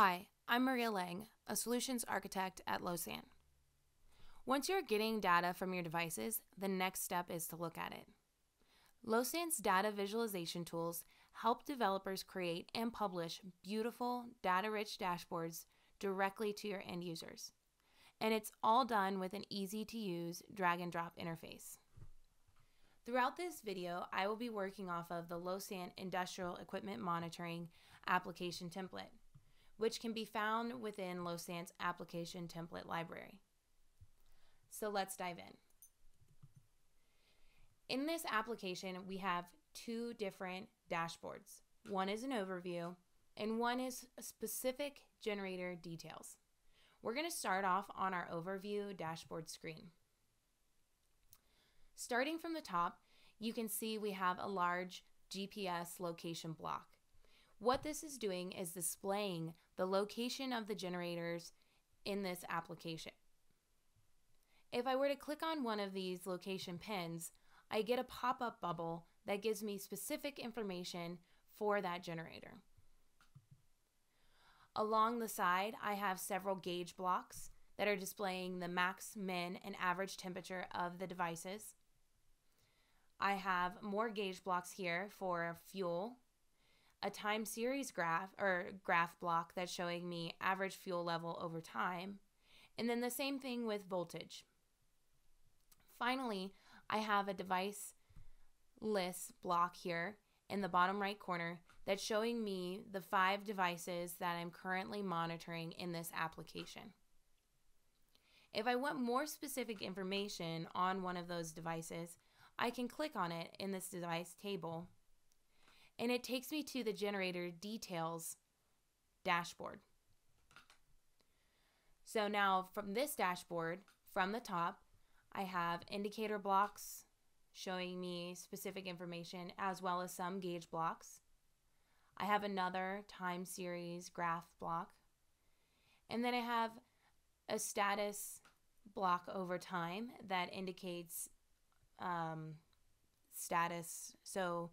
Hi, I'm Maria Lang, a solutions architect at Losant. Once you're getting data from your devices, the next step is to look at it. Losant's data visualization tools help developers create and publish beautiful, data rich dashboards directly to your end users. And it's all done with an easy to use drag and drop interface. Throughout this video, I will be working off of the Losant Industrial Equipment Monitoring application template, which can be found within Losant's application template library. So let's dive in. In this application, we have two different dashboards. One is an overview, and one is specific generator details. We're going to start off on our overview dashboard screen. Starting from the top, you can see we have a large GPS location block. What this is doing is displaying the location of the generators in this application. If I were to click on one of these location pins, I get a pop-up bubble that gives me specific information for that generator. Along the side, I have several gauge blocks that are displaying the max, min, and average temperature of the devices. I have more gauge blocks here for fuel, a time series graph or graph block that's showing me average fuel level over time, and then the same thing with voltage. Finally, I have a device list block here in the bottom right corner that's showing me the five devices that I'm currently monitoring in this application. If I want more specific information on one of those devices, I can click on it in this device table and it takes me to the generator details dashboard. So now from this dashboard, from the top, I have indicator blocks showing me specific information as well as some gauge blocks. I have another time series graph block. And then I have a status block over time that indicates um, status, so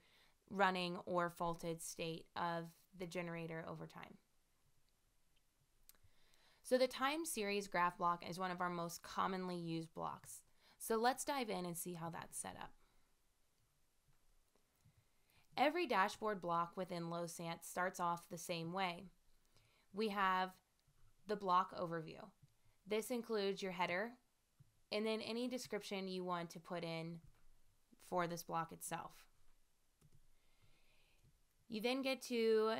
running or faulted state of the generator over time. So the time series graph block is one of our most commonly used blocks. So let's dive in and see how that's set up. Every dashboard block within Losant starts off the same way. We have the block overview. This includes your header and then any description you want to put in for this block itself. You then get to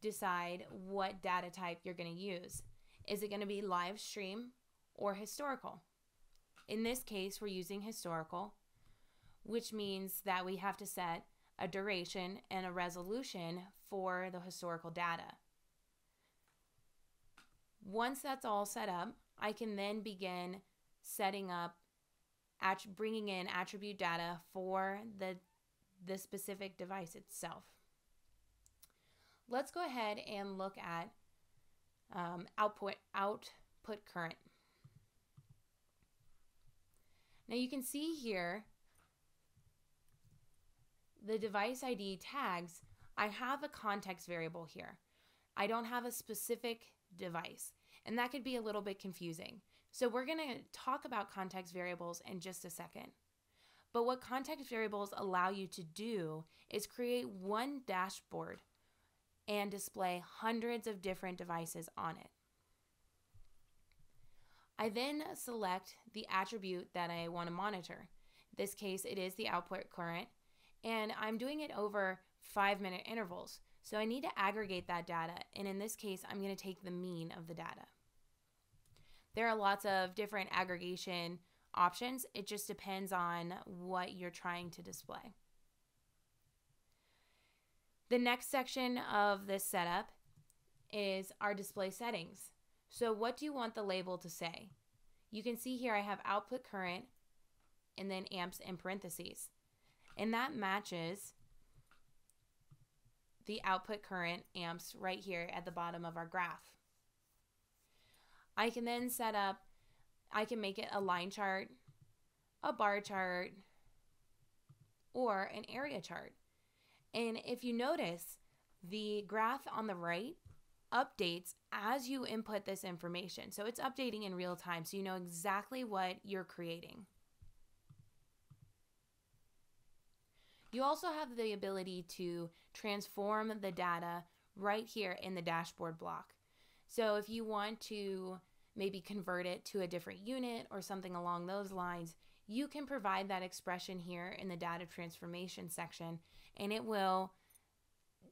decide what data type you're going to use. Is it going to be live stream or historical? In this case, we're using historical, which means that we have to set a duration and a resolution for the historical data. Once that's all set up, I can then begin setting up, bringing in attribute data for the, the specific device itself. Let's go ahead and look at um, output, output current. Now you can see here the device ID tags, I have a context variable here. I don't have a specific device, and that could be a little bit confusing. So we're going to talk about context variables in just a second. But what context variables allow you to do is create one dashboard and display hundreds of different devices on it. I then select the attribute that I want to monitor. In this case, it is the output current, and I'm doing it over five minute intervals. So I need to aggregate that data, and in this case, I'm going to take the mean of the data. There are lots of different aggregation options. It just depends on what you're trying to display. The next section of this setup is our display settings. So what do you want the label to say? You can see here I have output current and then amps in parentheses. And that matches the output current amps right here at the bottom of our graph. I can then set up, I can make it a line chart, a bar chart, or an area chart. And if you notice, the graph on the right updates as you input this information. So it's updating in real time so you know exactly what you're creating. You also have the ability to transform the data right here in the dashboard block. So if you want to maybe convert it to a different unit or something along those lines, you can provide that expression here in the data transformation section and it will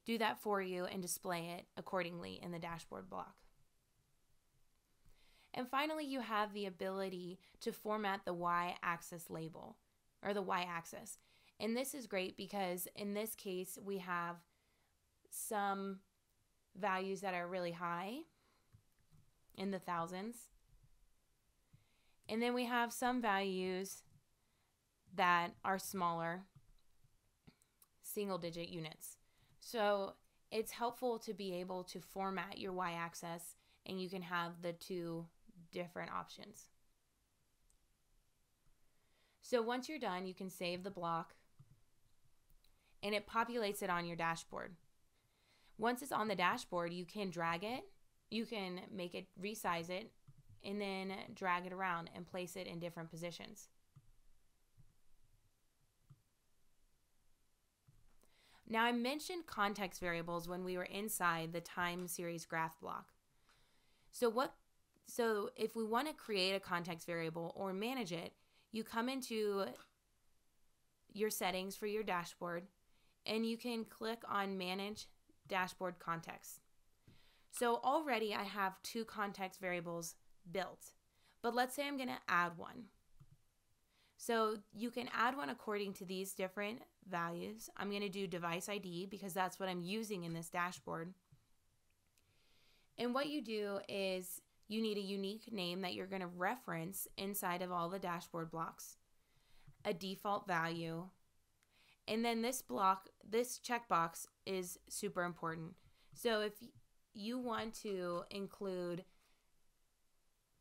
do that for you and display it accordingly in the dashboard block. And finally, you have the ability to format the y axis label or the y axis. And this is great because in this case, we have some values that are really high in the thousands. And then we have some values that are smaller, single digit units. So it's helpful to be able to format your y axis and you can have the two different options. So once you're done, you can save the block and it populates it on your dashboard. Once it's on the dashboard, you can drag it, you can make it resize it, and then drag it around and place it in different positions. Now, I mentioned context variables when we were inside the time series graph block. So what so if we want to create a context variable or manage it, you come into your settings for your dashboard and you can click on manage dashboard context. So already I have two context variables built, but let's say I'm going to add one. So you can add one according to these different values. I'm going to do device ID because that's what I'm using in this dashboard. And what you do is you need a unique name that you're going to reference inside of all the dashboard blocks, a default value, and then this block, this checkbox is super important. So if you want to include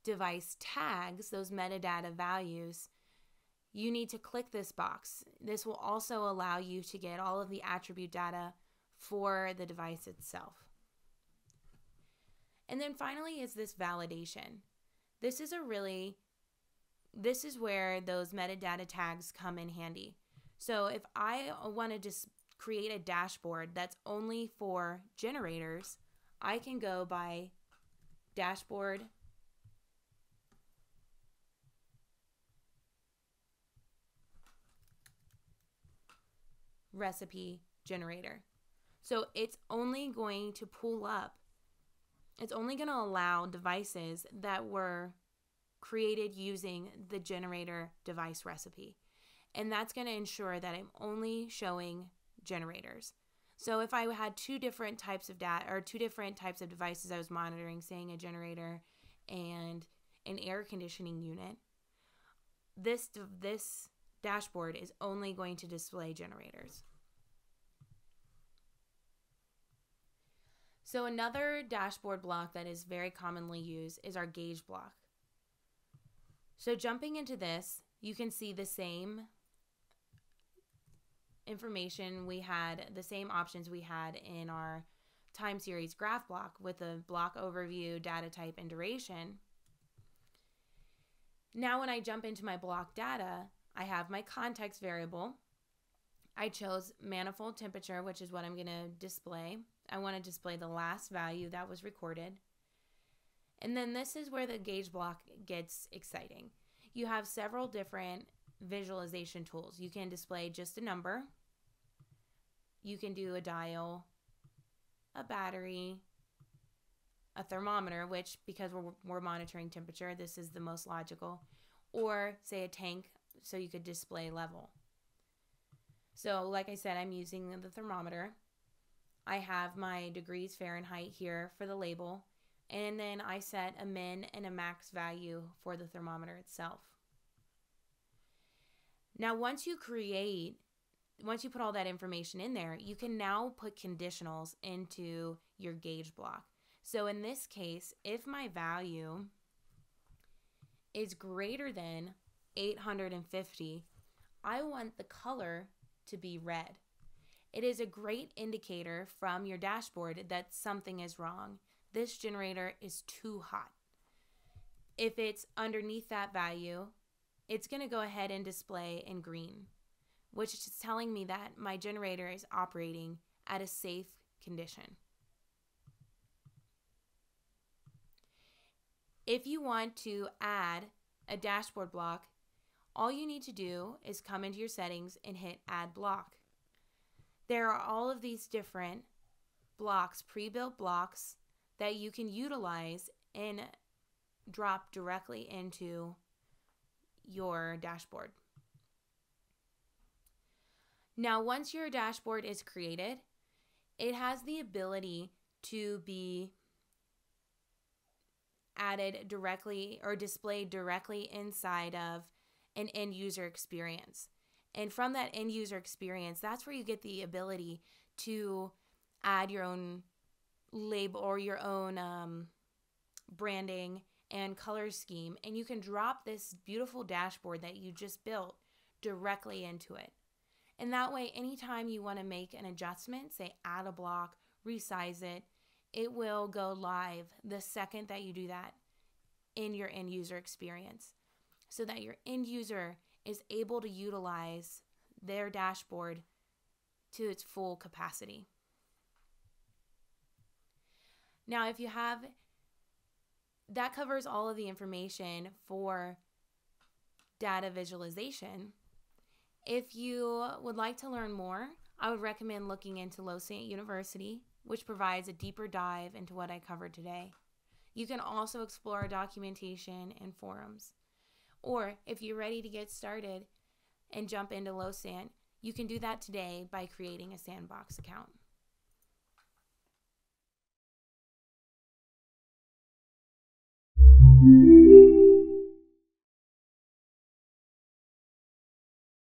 device tags, those metadata values, you need to click this box. This will also allow you to get all of the attribute data for the device itself. And then finally is this validation. This is a really, this is where those metadata tags come in handy. So if I want to just create a dashboard that's only for generators, I can go by dashboard recipe generator. So it's only going to pull up, it's only going to allow devices that were created using the generator device recipe. And that's going to ensure that I'm only showing generators. So if I had two different types of data or two different types of devices I was monitoring, saying a generator and an air conditioning unit, this this dashboard is only going to display generators. So another dashboard block that is very commonly used is our gauge block. So jumping into this, you can see the same information we had, the same options we had in our time series graph block with a block overview, data type, and duration. Now when I jump into my block data, I have my context variable. I chose manifold temperature, which is what I'm going to display. I want to display the last value that was recorded. And then this is where the gauge block gets exciting. You have several different visualization tools. You can display just a number. You can do a dial, a battery, a thermometer, which because we're, we're monitoring temperature, this is the most logical, or say a tank so you could display level. So, like I said, I'm using the thermometer. I have my degrees Fahrenheit here for the label, and then I set a min and a max value for the thermometer itself. Now, once you create, once you put all that information in there, you can now put conditionals into your gauge block. So in this case, if my value is greater than 850, I want the color to be red. It is a great indicator from your dashboard that something is wrong, this generator is too hot. If it's underneath that value, it's going to go ahead and display in green, which is telling me that my generator is operating at a safe condition. If you want to add a dashboard block, all you need to do is come into your settings and hit add block. There are all of these different blocks, pre-built blocks that you can utilize and drop directly into your dashboard. Now, once your dashboard is created, it has the ability to be added directly or displayed directly inside of an end user experience. And from that end user experience, that's where you get the ability to add your own label or your own um, branding and color scheme. And you can drop this beautiful dashboard that you just built directly into it. And that way, anytime you want to make an adjustment, say add a block, resize it, it will go live the second that you do that in your end user experience so that your end user is able to utilize their dashboard to its full capacity. Now, if you have that covers all of the information for data visualization. If you would like to learn more, I would recommend looking into Losant University, which provides a deeper dive into what I covered today. You can also explore our documentation and forums. Or if you're ready to get started and jump into Losant, you can do that today by creating a sandbox account.